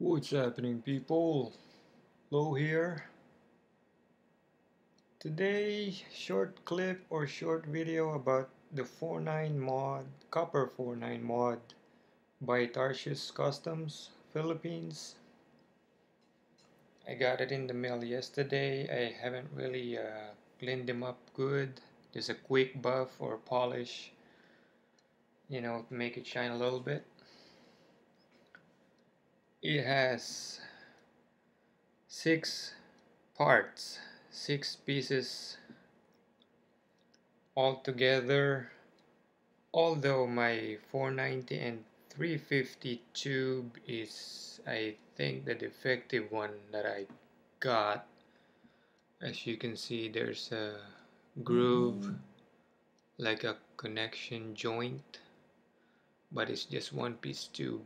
What's happening people? Lowe here. Today short clip or short video about the 49 mod, Copper 49 mod by Tarsius Customs, Philippines. I got it in the mail yesterday. I haven't really uh, cleaned them up good. Just a quick buff or polish, you know, to make it shine a little bit. It has six parts, six pieces all together. Although my 490 and 350 tube is, I think, the defective one that I got. As you can see, there's a groove mm-hmm. like a connection joint, but it's just one piece tube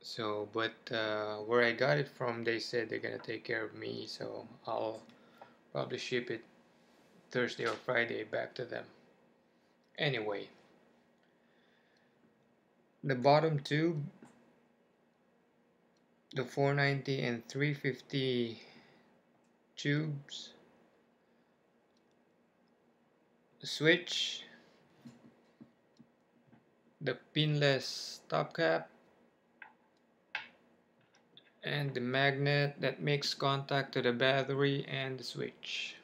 so but uh, where I got it from they said they're gonna take care of me so I'll probably ship it Thursday or Friday back to them. Anyway. The bottom tube the 490 and 350 tubes the switch the pinless top cap and the magnet that makes contact to the battery and the switch.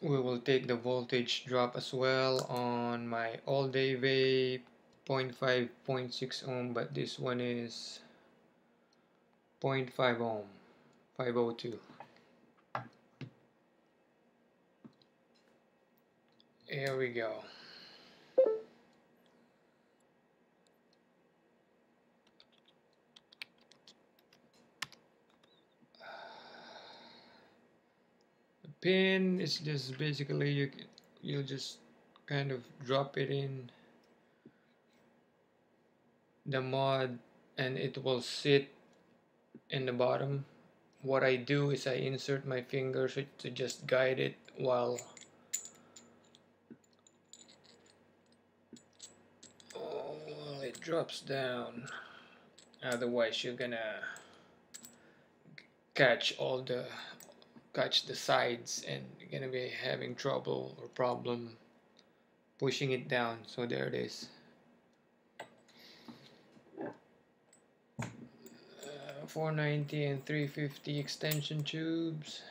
We will take the voltage drop as well on my all day vape 0.5 0.6 ohm but this one is 0.5 ohm 502 here we go pin is just basically you you'll just kind of drop it in the mod and it will sit in the bottom. What I do is I insert my fingers to just guide it while oh, it drops down. Otherwise you're gonna catch all the catch the sides and you're gonna be having trouble or problem pushing it down. So there it is. Uh, 490 and 350 extension tubes.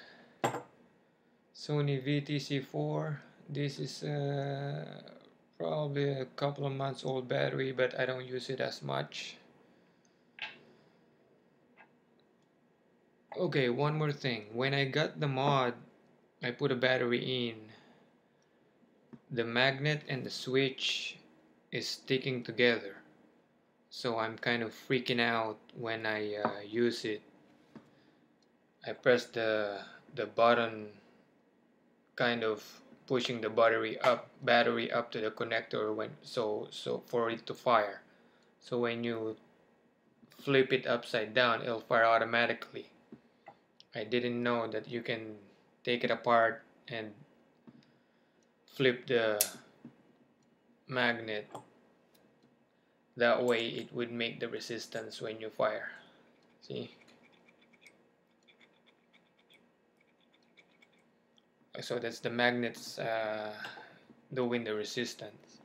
Sony VTC4 this is uh, probably a couple of months old battery but I don't use it as much Okay, one more thing. When I got the mod, I put a battery in. The magnet and the switch is sticking together. So I'm kind of freaking out when I uh, use it. I press the the button kind of pushing the battery up battery up to the connector when so so for it to fire. So when you flip it upside down, it'll fire automatically. I didn't know that you can take it apart and flip the magnet that way it would make the resistance when you fire. See? So that's the magnets uh, doing the resistance.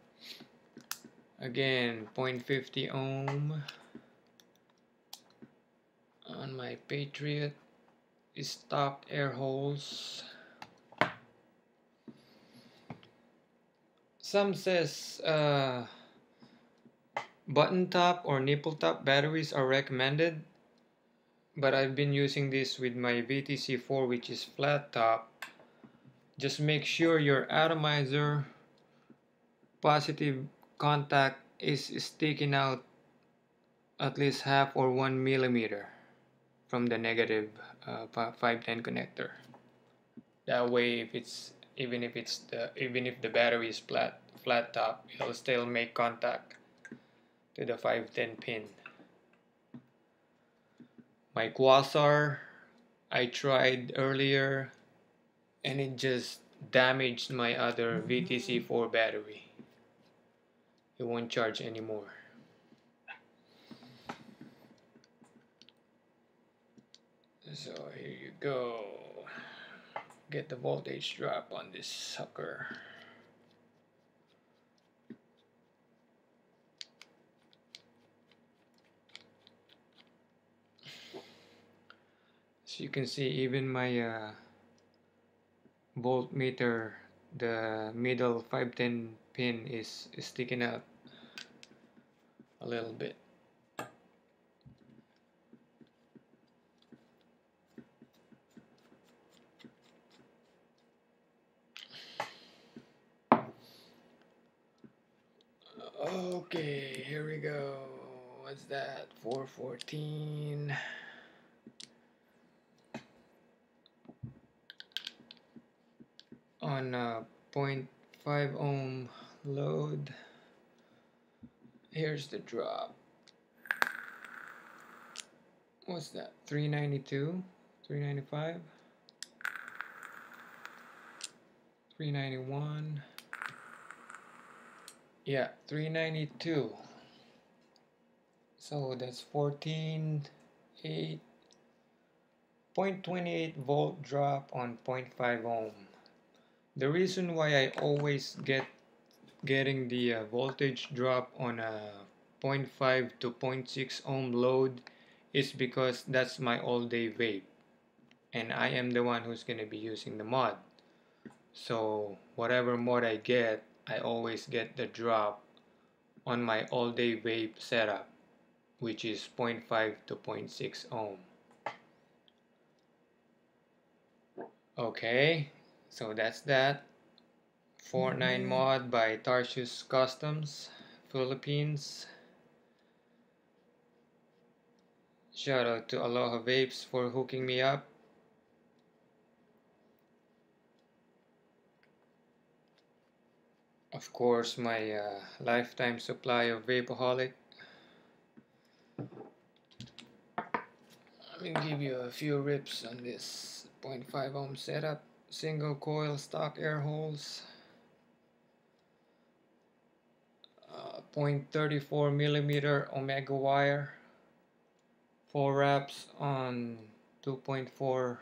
Again 0.50 ohm on my Patriot stopped air holes. Some says uh, button top or nipple top batteries are recommended but I've been using this with my VTC4 which is flat top. Just make sure your atomizer positive contact is sticking out at least half or one millimeter from the negative uh, 510 connector. That way if it's even if it's the even if the battery is flat flat top it'll still make contact to the 510 pin. My quasar I tried earlier and it just damaged my other VTC4 battery. It won't charge anymore so here you go. Get the voltage drop on this sucker. So you can see even my uh, voltmeter the middle 510 pin is, is sticking out a little bit Okay, here we go. What's that? 414. On uh, a 0.5 ohm load. Here's the drop. What's that? 392? 395? 391 yeah 392 so that's 14 8 0.28 volt drop on 0.5 ohm. The reason why I always get getting the uh, voltage drop on a 0.5 to 0.6 ohm load is because that's my all-day vape. And I am the one who's gonna be using the mod. So whatever mod I get I always get the drop on my all-day vape setup which is 0.5 to 0.6 ohm. Okay so that's that. 49 mm-hmm. mod by Tarsius Customs Philippines. Shout out to Aloha Vapes for hooking me up of course my uh, lifetime supply of Vapaholic let me give you a few rips on this 0.5 ohm setup. Single coil stock air holes. Uh, 0.34 millimeter omega wire. Four wraps on 2.4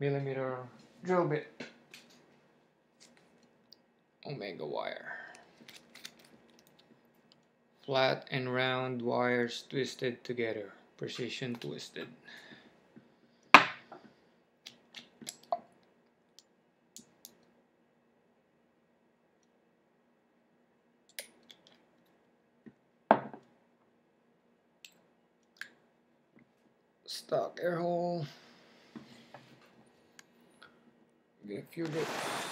millimeter drill bit omega wire. Flat and round wires twisted together, precision twisted. Stock air hole. Get a few bits.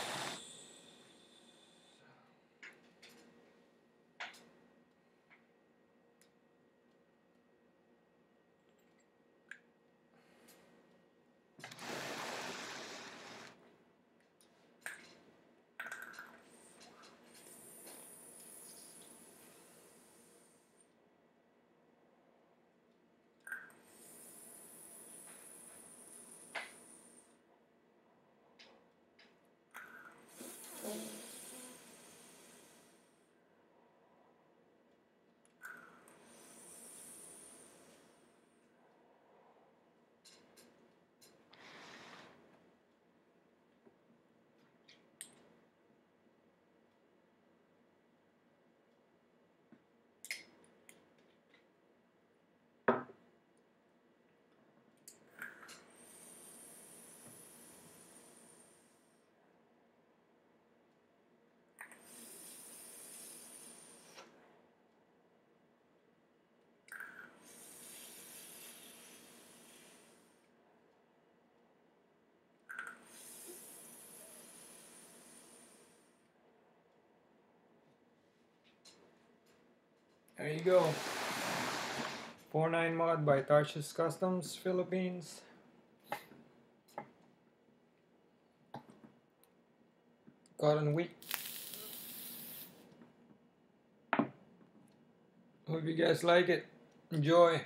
There you go. 49 mod by Tarsius Customs, Philippines. Cotton wheat. Hope you guys like it. Enjoy.